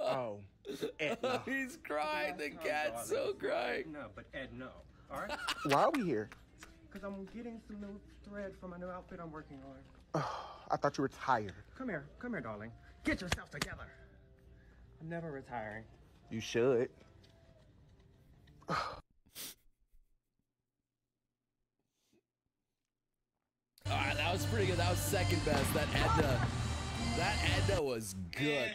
Oh, Edna. He's crying. The cat's oh, so crying. No, but Ed, no. All right? Why are we here? Because I'm getting some new thread for my new outfit I'm working on. Oh, I thought you were tired. Come here. Come here, darling. Get yourself together. I'm never retiring. You should. All right, that was pretty good. That was second best. That Edna, that Edna was good.